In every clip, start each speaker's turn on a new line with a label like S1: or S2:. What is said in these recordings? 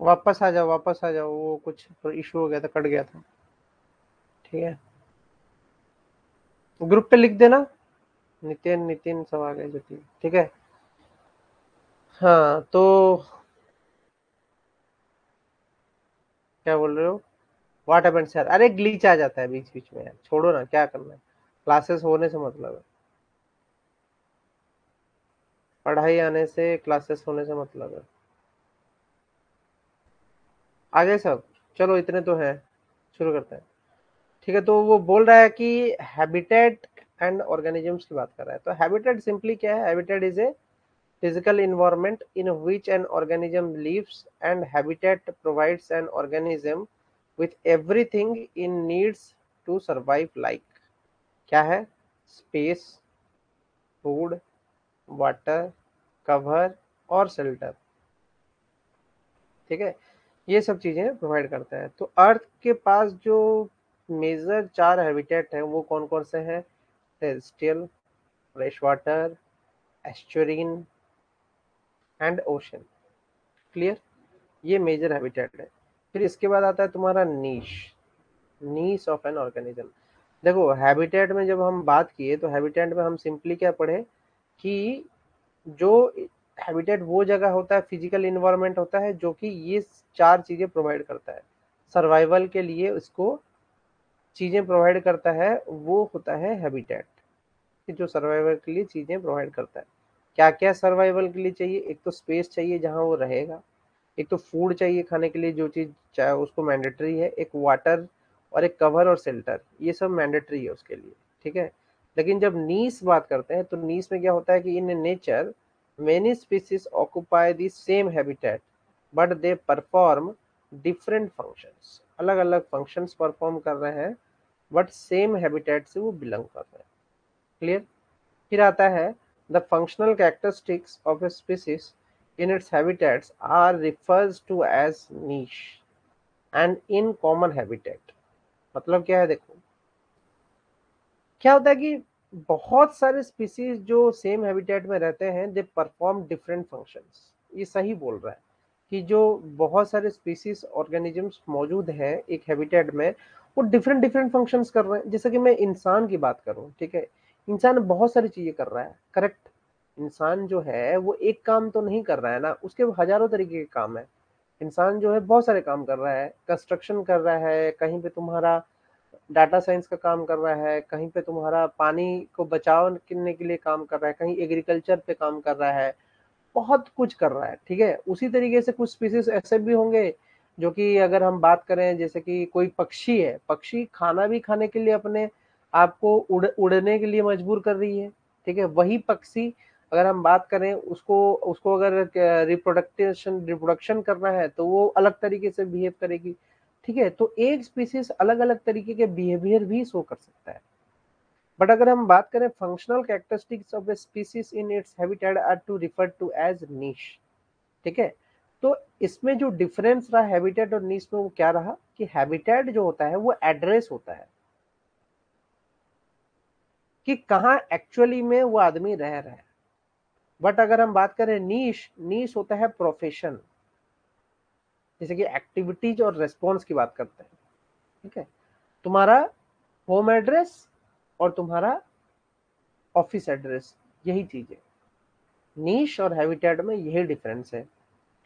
S1: वापस आ जाओ, वापस आ जाओ, वो कुछ इशू हो गया था, कट गया था। ठीक है? ग्रुप पे लिख देना। नितिन नितिन सब आ गए जो ठीक है? हाँ तो क्या बोल रहे हो? वाट हैपेंड सर अरे ग्लीच आ जाता है बीच बीच में यार। छोड़ो ना, क्या करना है? क्लासेस होने से मतलब है। पढ़ाई आने से क्लासेस होने से मतलब है। आ सब। चलो, इतने तो हैं। शुरू करते हैं। ठीक है तो वो बोल रहा है कि हैबिटेट एंड ऑर्गेनिजम्स की बात कर रहा है। तो हैबिटेट सिंपली क्या है? Habitat is a physical environment in which an organism lives and habitat provides an organism with everything in needs to survive like क्या है? स्पेस फ़ूड वाटर कवर और शेल्टर ठीक है? ये सब चीज़ें प्रोवाइड करता है। तो अर्थ के पास जो मेजर चार हैबिटेट हैं, वो कौन कौन से हैं? Terrestrial fresh water estuarine and ocean clear ये मेजर हैबिटेट है। फिर इसके बाद आता है तुम्हारा niche niche of an organism देखो हैबिटेट में जब हम बात किए तो हैबिटेट में हम सिंपली क्या पढ़े कि जो हैबिटेट वो जगह होता है, फ़िज़िकल इन्वायरमेंट होता है, जो कि ये चार चीज़ें प्रोवाइड करता है। सर्वाइवल के लिए उसको चीज़ें प्रोवाइड करता है, वो होता है हैबिटेट। जो सर्वाइवल के लिए चीज़ें प्रोवाइड करता है। क्या क्या सर्वाइवल के लिए चाहिए? एक तो स्पेस चाहिए जहाँ वो रहेगा। एक तो फ़ूड चाहिए खाने के लिए, जो चीज़ चाहे उसको मैंडेटरी है। एक वाटर और एक कवर और शेल्टर, ये सब मैंडेटरी है उसके लिए, ठीक है? लेकिन जब नीस बात करते हैं तो नीस में क्या होता है कि in nature many species occupy the same habitat but they perform different functions अलग अलग फ़ंक्शंस परफॉर्म कर रहे हैं बट सेम हैबिटेट से वो बिलोंग कर रहे हैं क्लियर फिर आता है The functional characteristics of a species in its habitats are refers to as niche and in common habitat. मतलब क्या है देखो? क्या होता है कि बहुत सारे स्पीसीज जो सेम हैबिटेट में रहते हैं दे परफॉर्म डिफरेंट फ़ंक्शंस ये सही बोल रहा है कि जो बहुत सारे स्पीसीज ऑर्गेनिजम्स मौजूद हैं एक हैबिटेट में, वो डिफरेंट डिफरेंट फ़ंक्शंस कर रहे हैं। जैसे कि मैं इंसान की बात करूँ, ठीक है? इंसान बहुत सारी चीज़ें कर रहा है करेक्ट इंसान जो है, वो एक काम तो नहीं कर रहा है ना, उसके हज़ारों तरीके के काम है। इंसान जो है, बहुत सारे काम कर रहा है कंस्ट्रक्शन कर रहा है, कहीं पे तुम्हारा डाटा साइंस का काम कर रहा है, कहीं पे तुम्हारा पानी को बचाव करने के लिए काम कर रहा है, कहीं एग्रीकल्चर पे काम कर रहा है, बहुत कुछ कर रहा है, ठीक है? उसी तरीके से कुछ स्पीसीज ऐसे भी होंगे जो कि अगर हम बात करें, जैसे कि कोई पक्षी है, पक्षी खाना भी खाने के लिए अपने आपको उड़, उड़ने के लिए मजबूर कर रही है, ठीक है? वही पक्षी अगर हम बात करें, उसको उसको अगर रिप्रोडक्टेशन रिप्रोडक्शन करना है तो वो अलग तरीके से बिहेव करेगी। ठीक है तो एक स्पीसीज अलग अलग तरीके के बिहेवियर भी शो कर सकता है। बट अगर हम बात करें functional characteristics of a species in its habitat are to refer to as niche ठीक है? तो इसमें जो डिफरेंस रहा हैबिटेट और नीश में वो क्या रहा? कि हैबिटेट जो होता है वो एड्रेस होता है। कि कहा एक्चुअली में वो आदमी रह रहा है। बट अगर हम बात करें नीश नीश होता है प्रोफेशन जैसे कि एक्टिविटीज़ और रेस्पॉन्स की बात करते हैं, ठीक है? तुम्हारा होम एड्रेस और तुम्हारा ऑफ़िस एड्रेस यही चीज़। है नीश और हैबिटेट में यही डिफरेंस है।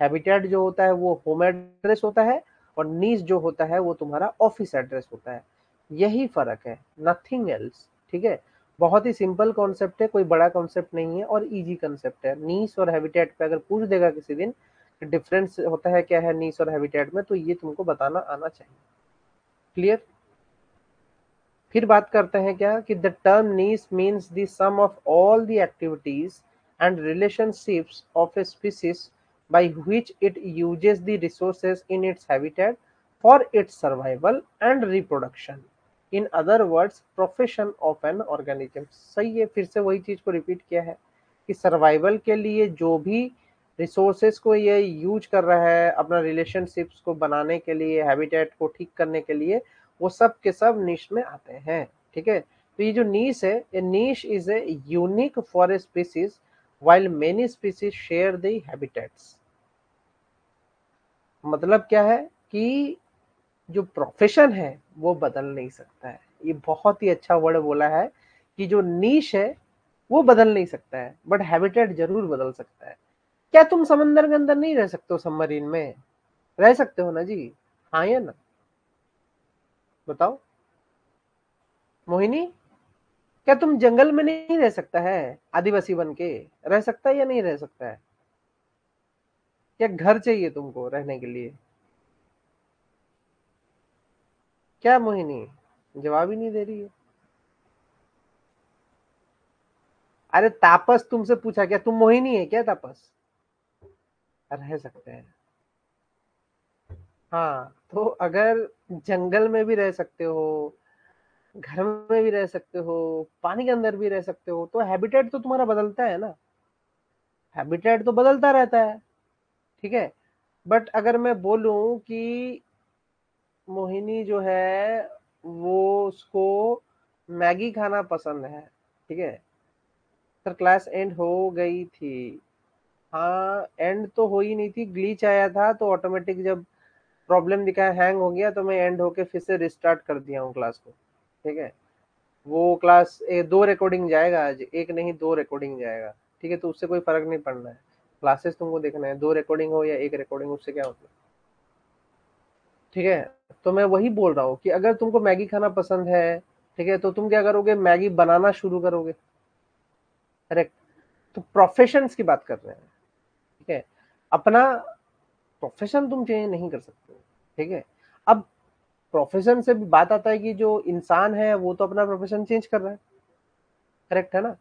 S1: हैबिटेट जो होता है, वो होम एड्रेस होता है और नीश जो होता है, वो तुम्हारा ऑफ़िस एड्रेस होता है। यही फ़र्क है नथिंग एल्स ठीक है? बहुत ही सिंपल कॉन्सेप्ट है, कोई बड़ा कॉन्सेप्ट नहीं है और इजी कॉन्सेप्ट है। नीस और हैबिटेट पे अगर पूछ देगा किसी दिन डिफरेंस होता है क्या है नीस और हैबिटेट में तो ये तुमको बताना आना चाहिए। क्लियर फिर बात करते हैं क्या कि the term niche means the sum of all the activities and relationships of a species by which it uses the resources in its habitat for its survival and reproduction. In other words profession of an organism सही है, फिर से वही चीज़ को repeat किया है कि survival के लिए जो भी रिसोर्सेस को ये यूज़ कर रहा है अपना रिलेशनशिप्स को बनाने के लिए हैबिटेट को ठीक करने के लिए, वो सब के सब नीश में आते हैं, ठीक है? तो ये जो नीश है, ये niche is a unique for a species while many species share the habitats. मतलब क्या है कि जो प्रोफेशन है, वो बदल नहीं सकता है। ये बहुत ही अच्छा वर्ड बोला है कि जो नीश है, वो बदल नहीं सकता है बट हैबिटेट ज़रूर बदल सकता है। क्या तुम समंदर के अंदर नहीं रह सकते हो सबमरीन में? रह सकते हो ना जी। हाँ या ना? बताओ। मोहिनी, क्या तुम जंगल में नहीं रह सकता है? आदिवासी बन के। रह सकता है या नहीं रह सकता है? क्या घर चाहिए तुमको रहने के लिए? क्या मोहिनी, जवाब ही नहीं दे रही है? अरे तापस तुमसे पूछा क्या तुम मोहिनी है क्या तापस? रह सकते हैं। हाँ तो अगर जंगल में भी रह सकते हो, घर में भी रह सकते हो, पानी के अंदर भी रह सकते हो तो हैबिटेट तो तुम्हारा बदलता है ना। हैबिटेट तो बदलता रहता है, ठीक है? बट अगर मैं बोलूँ कि मोहिनी जो है, वो उसको मैगी खाना पसंद है, ठीक है? सर क्लास एंड हो गई थी। हाँ एंड तो हो ही नहीं थी। ग्लीच आया था तो ऑटोमेटिक जब प्रॉब्लम दिखाया हैंग हो गया तो मैं एंड होके फिर से रिस्टार्ट कर दिया हूँ क्लास को। ठीक है? वो क्लास ए, दो रिकॉर्डिंग जाएगा आज एक नहीं दो रिकॉर्डिंग जाएगा। ठीक है? तो उससे कोई फ़र्क नहीं पड़ना है। क्लासेस तुमको देखना है। दो रिकॉर्डिंग हो या एक रिकॉर्डिंग उससे क्या होता है? ठीक है? तो मैं वही बोल रहा हूँ कि अगर तुमको मैगी खाना पसंद है ठीक है? तो तुम क्या करोगे? मैगी बनाना शुरू करोगे। करेक्ट तो प्रोफेशन की बात कर रहे हैं। ठीक है? अपना प्रोफेशन तुम चेंज नहीं कर सकते, ठीक है? अब प्रोफेशन से भी बात आता है कि जो इंसान है, वो तो अपना प्रोफेशन चेंज कर रहा है। करेक्ट है ना?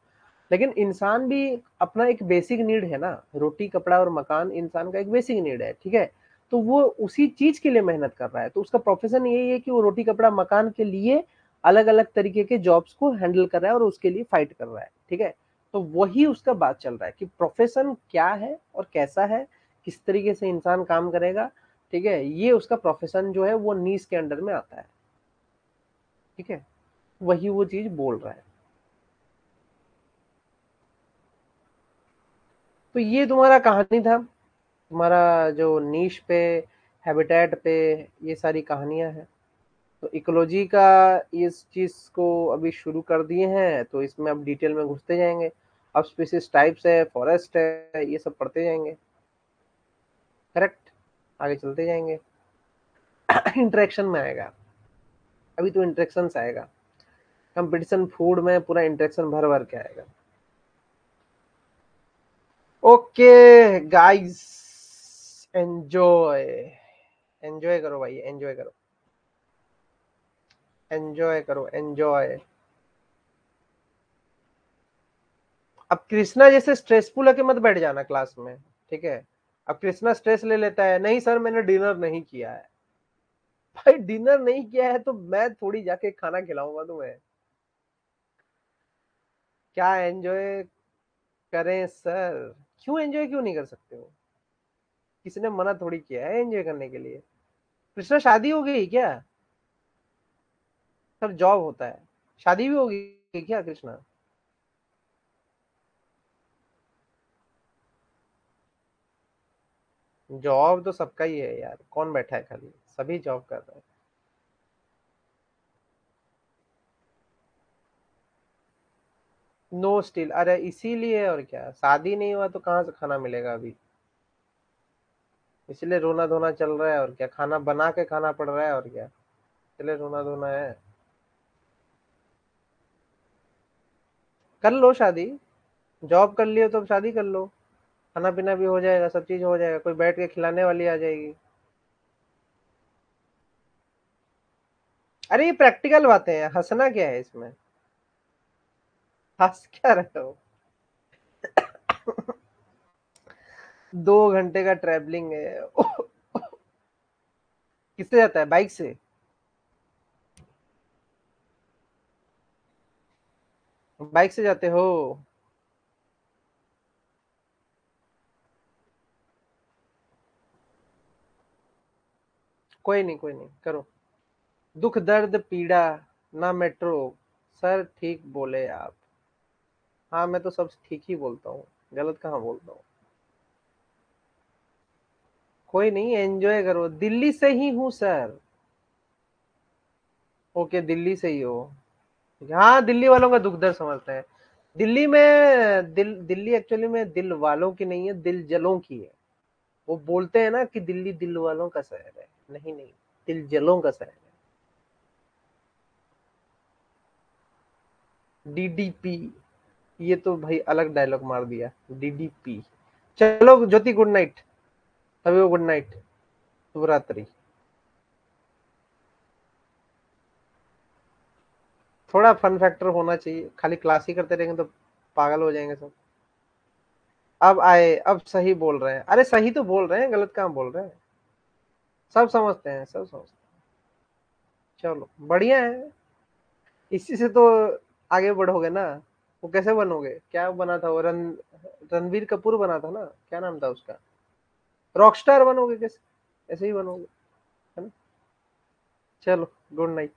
S1: लेकिन इंसान भी अपना एक बेसिक नीड है ना। रोटी, कपड़ा और मकान इंसान का एक बेसिक नीड है, ठीक है? तो वो उसी चीज़ के लिए मेहनत कर रहा है। तो उसका प्रोफेशन यही है कि वो रोटी, कपड़ा, मकान के लिए अलग अलग तरीके के जॉब्स को हैंडल कर रहा है और उसके लिए फाइट कर रहा है, ठीक है? तो वही उसका बात चल रहा है कि प्रोफेशन क्या है और कैसा है, किस तरीके से इंसान काम करेगा, ठीक है? ये उसका प्रोफेशन जो है वो नीस के अंडर में आता है। ठीक है? वही वो चीज़ बोल रहा है। तो ये तुम्हारा कहानी था। तुम्हारा जो नीश पे हैबिटेट पे ये सारी कहानियाँ हैं। तो इकोलॉजी का इस चीज़ को अभी शुरू कर दिए हैं तो इसमें अब डिटेल में घुसते जाएँगे। अब स्पीसीज टाइप्स है फॉरेस्ट है, ये सब पढ़ते जाएँगे। करेक्ट आगे चलते जाएँगे। इंटरेक्शन में आएगा। अभी तो इंटरेक्शन आएगा। कंपटीशन फ़ूड में पूरा इंटरेक्शन भर भर के आएगा। ओके गाइस एंजॉय एंजॉय करो भाई एंजॉय करो। एंजॉय करो, एंजॉय। अब कृष्णा जैसे स्ट्रेसफुल है कि मत बैठ जाना क्लास में, ठीक है? अब कृष्णा स्ट्रेस ले लेता है, नहीं सर मैंने डिनर नहीं किया है। भाई डिनर नहीं किया है तो मैं थोड़ी जाके खाना खिलाऊँगा तुम्हें। क्या एंजॉय करें सर क्यों एंजॉय क्यों नहीं कर सकते हो? किसी ने मना थोड़ी किया है एंजॉय करने के लिए। कृष्णा, शादी हो गई क्या? सर जॉब होता है। शादी भी होगी क्या कृष्णा? जॉब तो सबका ही है यार। कौन बैठा है खाली? सभी जॉब कर रहे हैं। नो स्टिल अरे, इसीलिए और क्या? शादी नहीं हुआ तो कहाँ से खाना मिलेगा अभी? इसलिए रोना धोना चल रहा है और क्या? खाना बना के खाना पड़ रहा है और क्या? इसलिए रोना धोना है। कर लो शादी। जॉब कर लियो तो शादी कर लो। खाना पीना भी हो जाएगा, सब चीज़ हो जाएगा, कोई बैठ के खिलाने वाली आ जाएगी। अरे, ये प्रैक्टिकल बातें हैं, हंसना क्या है इसमें? हंस क्या रहे हो? दो घंटे का ट्रेवलिंग है। किससे जाता है? बाइक से? बाइक से जाते हो? कोई नहीं कोई नहीं, करो। दुख, दर्द, पीड़ा, ना मेट्रो। सर, ठीक बोले आप। हाँ मैं तो सब ठीक ही बोलता हूँ। गलत कहाँ बोलता हूँ? कोई नहीं एंजॉय करो। दिल्ली से ही हूँ, सर। ओके, दिल्ली से ही हो। हाँ। दिल्ली वालों का दुख दर्द समझते हैं। दिल्ली में, दिल, दिल्ली एक्चुअली में दिल वालों की नहीं है, दिल जलों की है। वो बोलते हैं ना कि दिल्ली दिल वालों का शहर है। नहीं नहीं, दिल जलों का शहर है। डीडीपी ये तो भाई अलग डायलॉग मार दिया। डीडीपी चलो, ज्योति गुड नाइट तभी गुड नाइट शुभ थोड़ा फन फैक्टर होना चाहिए। खाली क्लास ही करते रहेंगे तो पागल हो जाएँगे सब। अब आए, अब सही बोल रहे हैं। अरे सही तो बोल रहे हैं, गलत काम बोल रहे हैं। सब समझते हैं, सब समझते हैं। चलो, बढ़िया है। इसी से तो आगे बढ़ोगे ना। वो कैसे बनोगे? क्या बना था वो? रन रणवीर कपूर बना था ना? क्या नाम था उसका? रॉकस्टार बनोगे कैसे? ऐसे ही बनोगे, है ना? चलो गुड नाइट